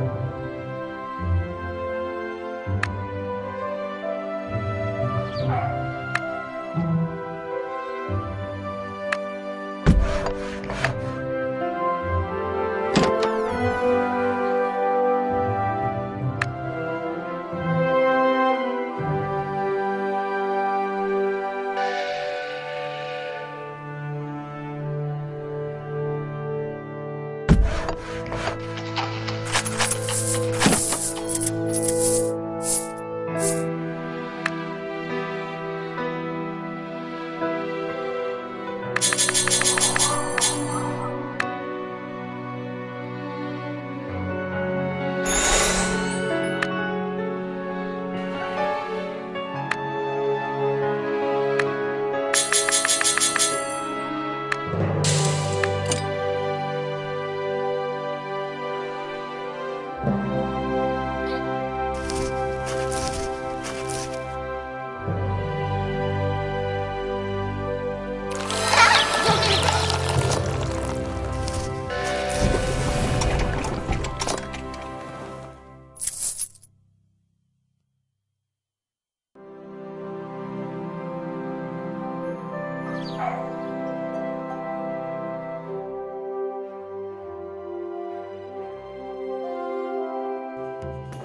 you Bye.